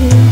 You.